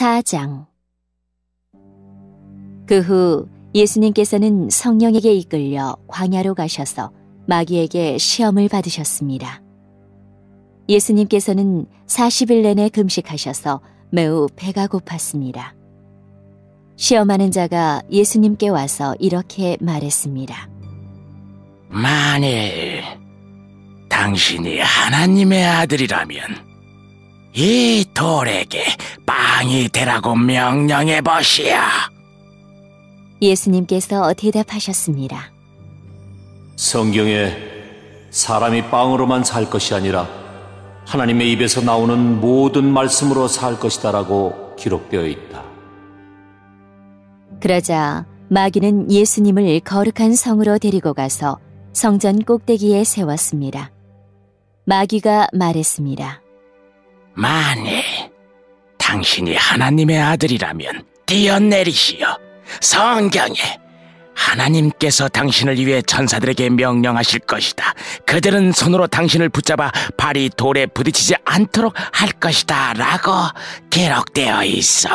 4장 그 후 예수님께서는 성령에게 이끌려 광야로 가셔서 마귀에게 시험을 받으셨습니다. 예수님께서는 40일 내내 금식하셔서 매우 배가 고팠습니다. 시험하는 자가 예수님께 와서 이렇게 말했습니다. 만일 당신이 하나님의 아들이라면 이 돌에게 빵이 되라고 명령해 보시오. 예수님께서 대답하셨습니다. 성경에 사람이 빵으로만 살 것이 아니라 하나님의 입에서 나오는 모든 말씀으로 살 것이다라고 기록되어 있다. 그러자 마귀는 예수님을 거룩한 성으로 데리고 가서 성전 꼭대기에 세웠습니다. 마귀가 말했습니다. 만일 당신이 하나님의 아들이라면 뛰어내리시오. 성경에 하나님께서 당신을 위해 천사들에게 명령하실 것이다. 그들은 손으로 당신을 붙잡아 발이 돌에 부딪히지 않도록 할 것이다. 라고 기록되어 있어.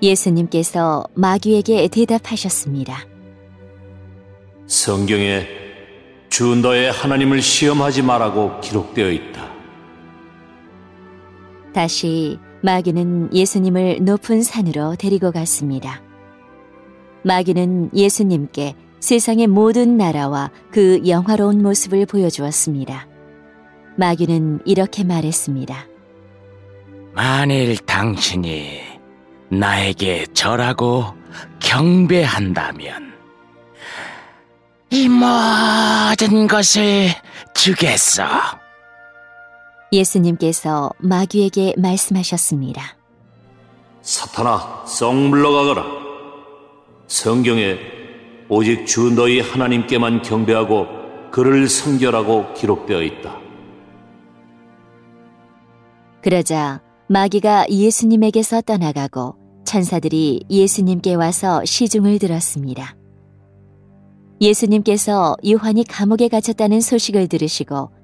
예수님께서 마귀에게 대답하셨습니다. 성경에 주 너의 하나님을 시험하지 말라고 기록되어 있다. 다시 마귀는 예수님을 높은 산으로 데리고 갔습니다. 마귀는 예수님께 세상의 모든 나라와 그 영화로운 모습을 보여주었습니다. 마귀는 이렇게 말했습니다. 만일 당신이 나에게 절하고 경배한다면 이 모든 것을 주겠어. 예수님께서 마귀에게 말씀하셨습니다. 사탄아, 썩 물러가거라. 성경에 오직 주 너희 하나님께만 경배하고 그를 성결하고 기록되어 있다. 그러자 마귀가 예수님에게서 떠나가고 천사들이 예수님께 와서 시중을 들었습니다. 예수님께서 요한이 감옥에 갇혔다는 소식을 들으시고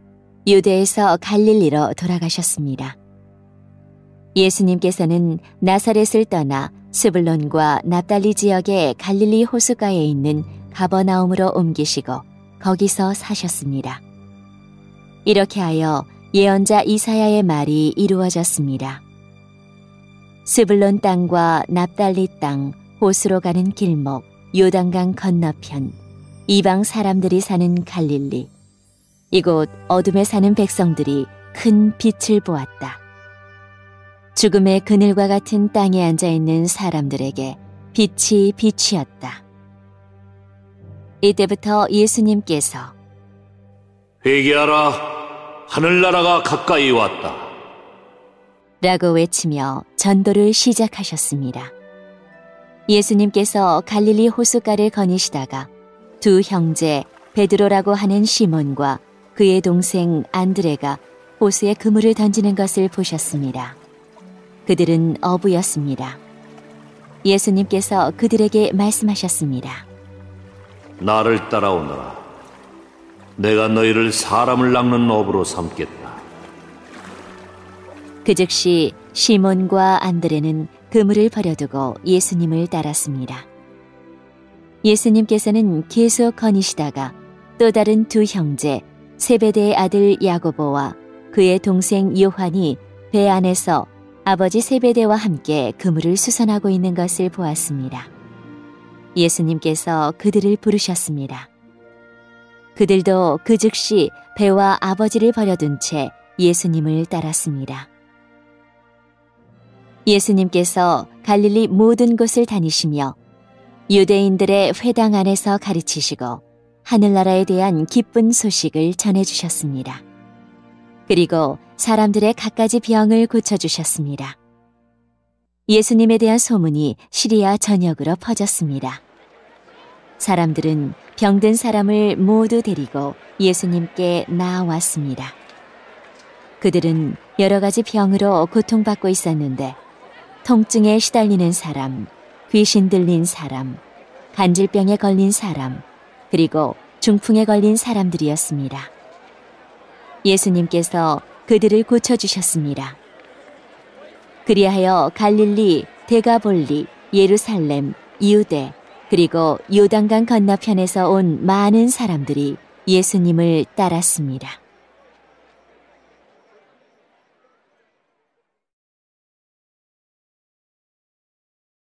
유대에서 갈릴리로 돌아가셨습니다. 예수님께서는 나사렛을 떠나 스불론과 납달리 지역의 갈릴리 호수가에 있는 가버나움으로 옮기시고 거기서 사셨습니다. 이렇게 하여 예언자 이사야의 말이 이루어졌습니다. 스불론 땅과 납달리 땅, 호수로 가는 길목, 요단강 건너편, 이방 사람들이 사는 갈릴리. 이곳 어둠에 사는 백성들이 큰 빛을 보았다. 죽음의 그늘과 같은 땅에 앉아 있는 사람들에게 빛이 빛이었다. 이때부터 예수님께서 회개하라, 하늘나라가 가까이 왔다. 라고 외치며 전도를 시작하셨습니다. 예수님께서 갈릴리 호숫가를 거니시다가 두 형제 베드로라고 하는 시몬과 그의 동생 안드레가 호수에 그물을 던지는 것을 보셨습니다. 그들은 어부였습니다. 예수님께서 그들에게 말씀하셨습니다. 나를 따라오너라. 내가 너희를 사람을 낚는 어부로 삼겠다. 그 즉시 시몬과 안드레는 그물을 버려두고 예수님을 따랐습니다. 예수님께서는 계속 거니시다가 또 다른 두 형제 세베대의 아들 야고보와 그의 동생 요한이 배 안에서 아버지 세베대와 함께 그물을 수선하고 있는 것을 보았습니다. 예수님께서 그들을 부르셨습니다. 그들도 그 즉시 배와 아버지를 버려둔 채 예수님을 따랐습니다. 예수님께서 갈릴리 모든 곳을 다니시며 유대인들의 회당 안에서 가르치시고 하늘나라에 대한 기쁜 소식을 전해주셨습니다. 그리고 사람들의 갖가지 병을 고쳐주셨습니다. 예수님에 대한 소문이 시리아 전역으로 퍼졌습니다. 사람들은 병든 사람을 모두 데리고 예수님께 나아왔습니다. 그들은 여러 가지 병으로 고통받고 있었는데 통증에 시달리는 사람, 귀신 들린 사람, 간질병에 걸린 사람, 그리고 중풍에 걸린 사람들이었습니다. 예수님께서 그들을 고쳐주셨습니다. 그리하여 갈릴리, 데가볼리, 예루살렘, 유대, 그리고 요단강 건너편에서 온 많은 사람들이 예수님을 따랐습니다.